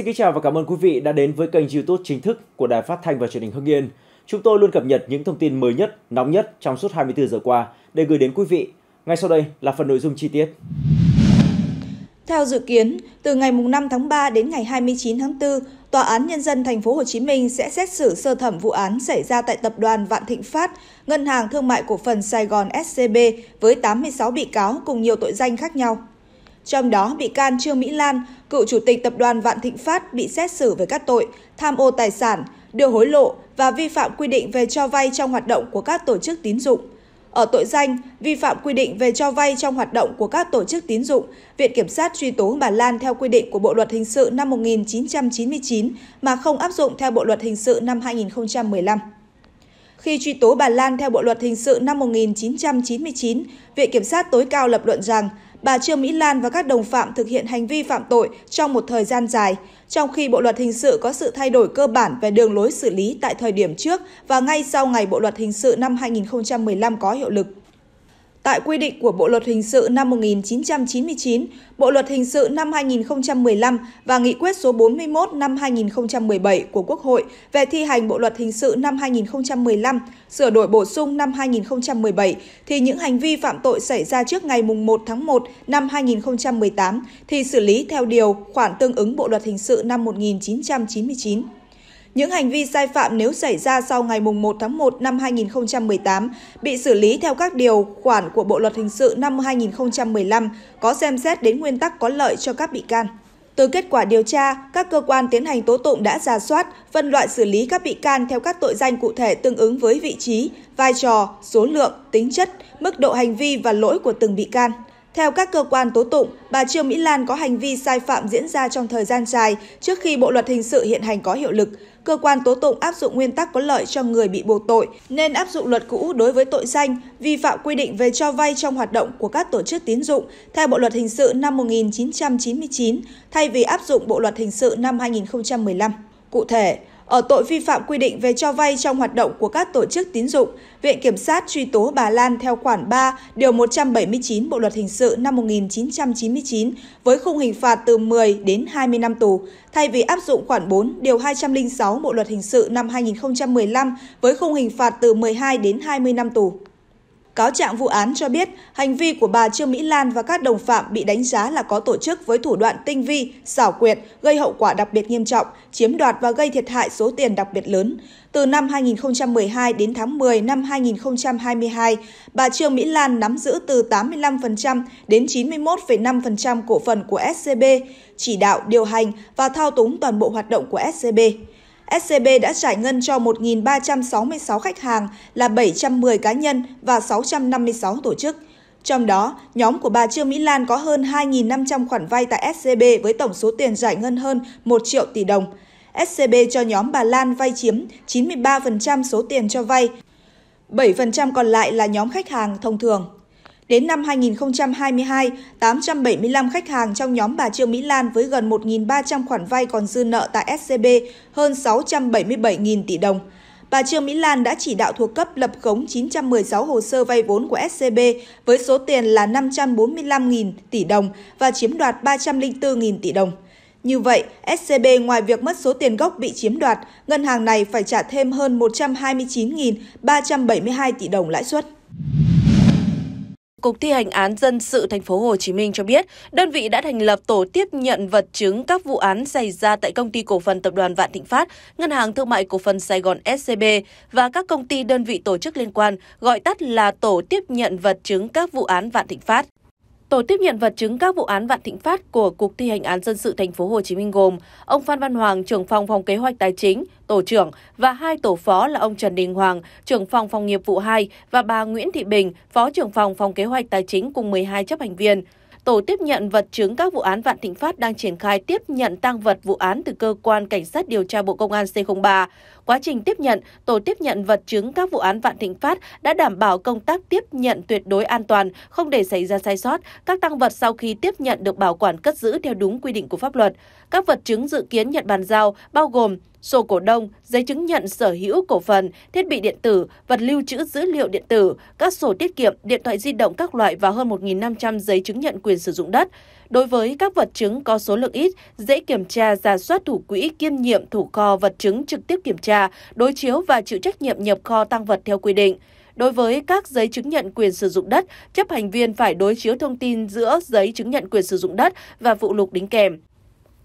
Xin kính chào và cảm ơn quý vị đã đến với kênh YouTube chính thức của Đài Phát thanh và Truyền hình Hưng Yên. Chúng tôi luôn cập nhật những thông tin mới nhất, nóng nhất trong suốt 24 giờ qua để gửi đến quý vị. Ngay sau đây là phần nội dung chi tiết. Theo dự kiến, từ ngày 5 tháng 3 đến ngày 29 tháng 4, Tòa án Nhân dân Thành phố Hồ Chí Minh sẽ xét xử sơ thẩm vụ án xảy ra tại tập đoàn Vạn Thịnh Phát, Ngân hàng Thương mại Cổ phần Sài Gòn SCB với 86 bị cáo cùng nhiều tội danh khác nhau. Trong đó, bị can Trương Mỹ Lan, cựu chủ tịch tập đoàn Vạn Thịnh Phát bị xét xử về các tội tham ô tài sản, đưa hối lộ và vi phạm quy định về cho vay trong hoạt động của các tổ chức tín dụng. Ở tội danh vi phạm quy định về cho vay trong hoạt động của các tổ chức tín dụng, Viện Kiểm sát truy tố bà Lan theo quy định của Bộ Luật Hình sự năm 1999 mà không áp dụng theo Bộ Luật Hình sự năm 2015. Khi truy tố bà Lan theo Bộ Luật Hình sự năm 1999, Viện Kiểm sát tối cao lập luận rằng bà Trương Mỹ Lan và các đồng phạm thực hiện hành vi phạm tội trong một thời gian dài, trong khi Bộ Luật Hình sự có sự thay đổi cơ bản về đường lối xử lý tại thời điểm trước và ngay sau ngày Bộ Luật Hình sự năm 2015 có hiệu lực. Tại quy định của Bộ Luật Hình sự năm 1999, Bộ Luật Hình sự năm 2015 và Nghị quyết số 41 năm 2017 của Quốc hội về thi hành Bộ Luật Hình sự năm 2015, sửa đổi bổ sung năm 2017, thì những hành vi phạm tội xảy ra trước ngày 1 tháng 1 năm 2018 thì xử lý theo điều khoản tương ứng Bộ Luật Hình sự năm 1999. Những hành vi sai phạm nếu xảy ra sau ngày 1 tháng 1 năm 2018 bị xử lý theo các điều khoản của Bộ Luật Hình sự năm 2015 có xem xét đến nguyên tắc có lợi cho các bị can. Từ kết quả điều tra, các cơ quan tiến hành tố tụng đã ra soát, phân loại xử lý các bị can theo các tội danh cụ thể tương ứng với vị trí, vai trò, số lượng, tính chất, mức độ hành vi và lỗi của từng bị can. Theo các cơ quan tố tụng, bà Trương Mỹ Lan có hành vi sai phạm diễn ra trong thời gian dài trước khi Bộ luật hình sự hiện hành có hiệu lực. Cơ quan tố tụng áp dụng nguyên tắc có lợi cho người bị buộc tội nên áp dụng luật cũ đối với tội danh vi phạm quy định về cho vay trong hoạt động của các tổ chức tín dụng theo Bộ luật hình sự năm 1999 thay vì áp dụng Bộ luật hình sự năm 2015. Cụ thể, ở tội vi phạm quy định về cho vay trong hoạt động của các tổ chức tín dụng, Viện Kiểm sát truy tố bà Lan theo khoản 3, điều 179 Bộ Luật Hình sự năm 1999 với khung hình phạt từ 10 đến 20 năm tù, thay vì áp dụng khoản 4, điều 206 Bộ Luật Hình sự năm 2015 với khung hình phạt từ 12 đến 20 năm tù. Cáo trạng vụ án cho biết, hành vi của bà Trương Mỹ Lan và các đồng phạm bị đánh giá là có tổ chức với thủ đoạn tinh vi, xảo quyệt, gây hậu quả đặc biệt nghiêm trọng, chiếm đoạt và gây thiệt hại số tiền đặc biệt lớn. Từ năm 2012 đến tháng 10 năm 2022, bà Trương Mỹ Lan nắm giữ từ 85% đến 91,5% cổ phần của SCB, chỉ đạo, điều hành và thao túng toàn bộ hoạt động của SCB. SCB đã giải ngân cho 1.366 khách hàng là 710 cá nhân và 656 tổ chức. Trong đó, nhóm của bà Trương Mỹ Lan có hơn 2.500 khoản vay tại SCB với tổng số tiền giải ngân hơn 1 triệu tỷ đồng. SCB cho nhóm bà Lan vay chiếm 93% số tiền cho vay, 7% còn lại là nhóm khách hàng thông thường. Đến năm 2022, 875 khách hàng trong nhóm bà Trương Mỹ Lan với gần 1.300 khoản vay còn dư nợ tại SCB hơn 677.000 tỷ đồng. Bà Trương Mỹ Lan đã chỉ đạo thuộc cấp lập khống 916 hồ sơ vay vốn của SCB với số tiền là 545.000 tỷ đồng và chiếm đoạt 304.000 tỷ đồng. Như vậy, SCB ngoài việc mất số tiền gốc bị chiếm đoạt, ngân hàng này phải trả thêm hơn 129.372 tỷ đồng lãi suất. Cục thi hành án dân sự thành phố Hồ Chí Minh cho biết, đơn vị đã thành lập tổ tiếp nhận vật chứng các vụ án xảy ra tại công ty cổ phần tập đoàn Vạn Thịnh Phát, Ngân hàng Thương mại Cổ phần Sài Gòn SCB và các công ty đơn vị tổ chức liên quan, gọi tắt là tổ tiếp nhận vật chứng các vụ án Vạn Thịnh Phát. Tổ tiếp nhận vật chứng các vụ án Vạn Thịnh Phát của Cục thi hành án dân sự thành phố Hồ Chí Minh gồm ông Phan Văn Hoàng, trưởng phòng phòng kế hoạch tài chính, tổ trưởng và hai tổ phó là ông Trần Đình Hoàng, trưởng phòng phòng nghiệp vụ 2 và bà Nguyễn Thị Bình, phó trưởng phòng phòng kế hoạch tài chính cùng 12 chấp hành viên. Tổ tiếp nhận vật chứng các vụ án Vạn Thịnh Phát đang triển khai tiếp nhận tăng vật vụ án từ cơ quan cảnh sát điều tra Bộ Công an C03. Quá trình tiếp nhận, tổ tiếp nhận vật chứng các vụ án Vạn Thịnh Phát đã đảm bảo công tác tiếp nhận tuyệt đối an toàn, không để xảy ra sai sót. Các tăng vật sau khi tiếp nhận được bảo quản cất giữ theo đúng quy định của pháp luật. Các vật chứng dự kiến nhận bàn giao bao gồm sổ cổ đông, giấy chứng nhận sở hữu cổ phần, thiết bị điện tử, vật lưu trữ dữ liệu điện tử, các sổ tiết kiệm, điện thoại di động các loại và hơn 1.500 giấy chứng nhận quyền sử dụng đất. Đối với các vật chứng có số lượng ít, dễ kiểm tra, giả soát thủ quỹ kiêm nhiệm thủ kho vật chứng trực tiếp kiểm tra, đối chiếu và chịu trách nhiệm nhập kho tăng vật theo quy định. Đối với các giấy chứng nhận quyền sử dụng đất, chấp hành viên phải đối chiếu thông tin giữa giấy chứng nhận quyền sử dụng đất và phụ lục đính kèm.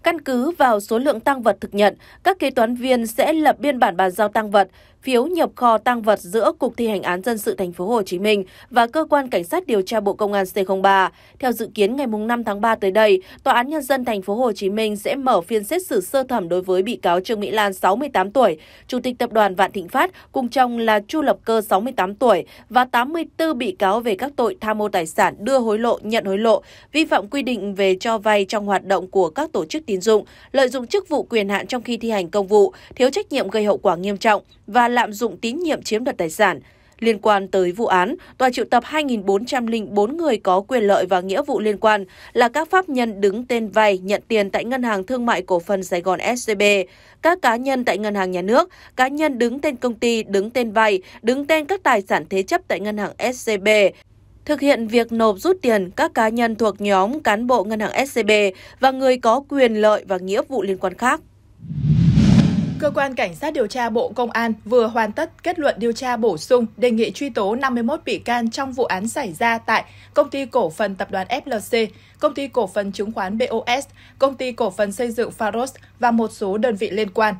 Căn cứ vào số lượng tăng vật thực nhận, các kế toán viên sẽ lập biên bản bàn giao tăng vật, phiếu nhập kho tăng vật giữa Cục thi hành án dân sự thành phố Hồ Chí Minh và cơ quan cảnh sát điều tra Bộ Công an C03. Theo dự kiến ngày 5 tháng 3 tới đây, Tòa án nhân dân thành phố Hồ Chí Minh sẽ mở phiên xét xử sơ thẩm đối với bị cáo Trương Mỹ Lan 68 tuổi, Chủ tịch tập đoàn Vạn Thịnh Phát, cùng chồng là Chu Lập Cơ 68 tuổi và 84 bị cáo về các tội tham mô tài sản, đưa hối lộ, nhận hối lộ, vi phạm quy định về cho vay trong hoạt động của các tổ chức tín dụng, lợi dụng chức vụ quyền hạn trong khi thi hành công vụ, thiếu trách nhiệm gây hậu quả nghiêm trọng và lạm dụng tín nhiệm chiếm đoạt tài sản. Liên quan tới vụ án, tòa triệu tập 2.404 người có quyền lợi và nghĩa vụ liên quan là các pháp nhân đứng tên vay nhận tiền tại Ngân hàng Thương mại Cổ phần Sài Gòn SCB, các cá nhân tại Ngân hàng Nhà nước, cá nhân đứng tên công ty, đứng tên vay, đứng tên các tài sản thế chấp tại Ngân hàng SCB, thực hiện việc nộp rút tiền các cá nhân thuộc nhóm cán bộ ngân hàng SCB và người có quyền lợi và nghĩa vụ liên quan khác. Cơ quan Cảnh sát điều tra Bộ Công an vừa hoàn tất kết luận điều tra bổ sung đề nghị truy tố 51 bị can trong vụ án xảy ra tại Công ty Cổ phần Tập đoàn FLC, Công ty Cổ phần Chứng khoán BOS, Công ty Cổ phần Xây dựng faros và một số đơn vị liên quan.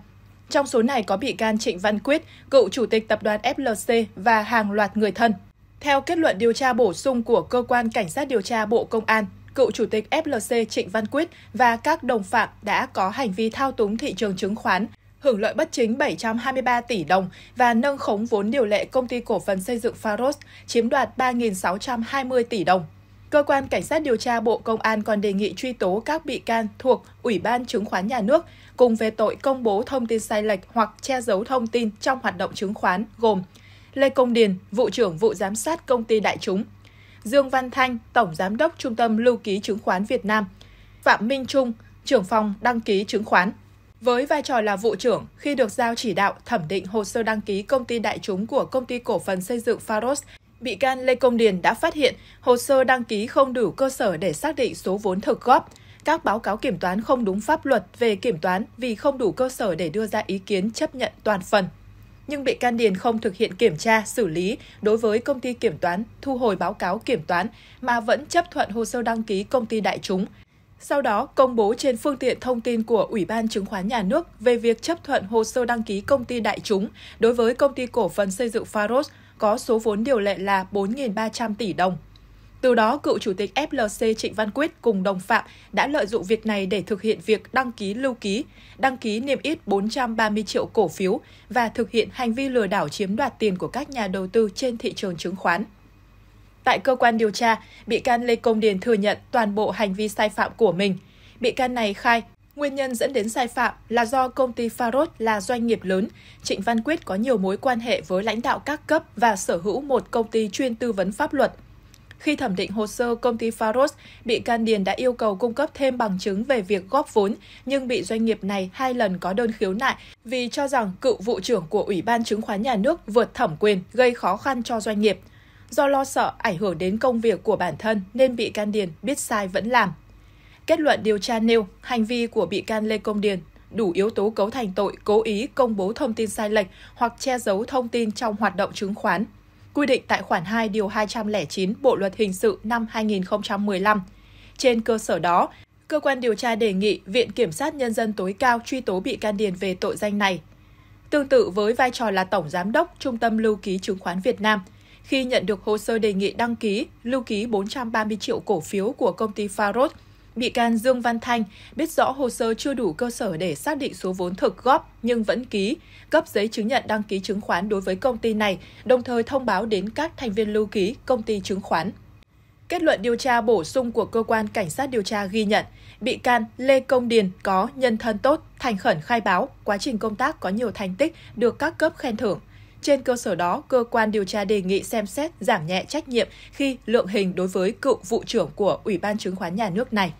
Trong số này có bị can Trịnh Văn Quyết, cựu chủ tịch tập đoàn FLC và hàng loạt người thân. Theo kết luận điều tra bổ sung của Cơ quan Cảnh sát điều tra Bộ Công an, cựu chủ tịch FLC Trịnh Văn Quyết và các đồng phạm đã có hành vi thao túng thị trường chứng khoán, hưởng lợi bất chính 723 tỷ đồng và nâng khống vốn điều lệ công ty cổ phần xây dựng Faros chiếm đoạt 3.620 tỷ đồng. Cơ quan Cảnh sát điều tra Bộ Công an còn đề nghị truy tố các bị can thuộc Ủy ban Chứng khoán Nhà nước cùng về tội công bố thông tin sai lệch hoặc che giấu thông tin trong hoạt động chứng khoán gồm Lê Công Điền, vụ trưởng vụ giám sát công ty đại chúng, Dương Văn Thanh, tổng giám đốc Trung tâm Lưu ký Chứng khoán Việt Nam, Phạm Minh Trung, trưởng phòng đăng ký chứng khoán. Với vai trò là vụ trưởng, khi được giao chỉ đạo thẩm định hồ sơ đăng ký công ty đại chúng của công ty cổ phần xây dựng Faros, bị can Lê Công Điền đã phát hiện hồ sơ đăng ký không đủ cơ sở để xác định số vốn thực góp, các báo cáo kiểm toán không đúng pháp luật về kiểm toán vì không đủ cơ sở để đưa ra ý kiến chấp nhận toàn phần. Nhưng bị can Điền không thực hiện kiểm tra, xử lý đối với công ty kiểm toán, thu hồi báo cáo kiểm toán mà vẫn chấp thuận hồ sơ đăng ký công ty đại chúng, sau đó công bố trên phương tiện thông tin của Ủy ban Chứng khoán Nhà nước về việc chấp thuận hồ sơ đăng ký công ty đại chúng đối với công ty cổ phần xây dựng Faros có số vốn điều lệ là 4.300 tỷ đồng. Từ đó, cựu chủ tịch FLC Trịnh Văn Quyết cùng đồng phạm đã lợi dụng việc này để thực hiện việc đăng ký lưu ký, đăng ký niêm yết 430 triệu cổ phiếu và thực hiện hành vi lừa đảo chiếm đoạt tiền của các nhà đầu tư trên thị trường chứng khoán. Tại cơ quan điều tra, bị can Lê Công Điền thừa nhận toàn bộ hành vi sai phạm của mình. Bị can này khai Nguyên nhân dẫn đến sai phạm là do công ty faros là doanh nghiệp lớn, Trịnh Văn Quyết có nhiều mối quan hệ với lãnh đạo các cấp và sở hữu một công ty chuyên tư vấn pháp luật. Khi thẩm định hồ sơ công ty Faros, bị can Điền đã yêu cầu cung cấp thêm bằng chứng về việc góp vốn, nhưng bị doanh nghiệp này hai lần có đơn khiếu nại vì cho rằng cựu vụ trưởng của Ủy ban Chứng khoán Nhà nước vượt thẩm quyền gây khó khăn cho doanh nghiệp. Do lo sợ ảnh hưởng đến công việc của bản thân nên bị can Điền biết sai vẫn làm. Kết luận điều tra nêu hành vi của bị can Lê Công Điền đủ yếu tố cấu thành tội cố ý công bố thông tin sai lệch hoặc che giấu thông tin trong hoạt động chứng khoán, quy định tại khoản 2 điều 209 Bộ luật hình sự năm 2015. Trên cơ sở đó, cơ quan điều tra đề nghị Viện Kiểm sát Nhân dân tối cao truy tố bị can Điền về tội danh này. Tương tự với vai trò là Tổng Giám đốc Trung tâm Lưu ký Chứng khoán Việt Nam – khi nhận được hồ sơ đề nghị đăng ký, lưu ký 430 triệu cổ phiếu của công ty Faros bị can Dương Văn Thanh biết rõ hồ sơ chưa đủ cơ sở để xác định số vốn thực góp nhưng vẫn ký, cấp giấy chứng nhận đăng ký chứng khoán đối với công ty này, đồng thời thông báo đến các thành viên lưu ký công ty chứng khoán. Kết luận điều tra bổ sung của cơ quan cảnh sát điều tra ghi nhận, bị can Lê Công Điền có nhân thân tốt, thành khẩn khai báo, quá trình công tác có nhiều thành tích được các cấp khen thưởng. Trên cơ sở đó, cơ quan điều tra đề nghị xem xét giảm nhẹ trách nhiệm khi lượng hình đối với cựu vụ trưởng của Ủy ban chứng khoán nhà nước này.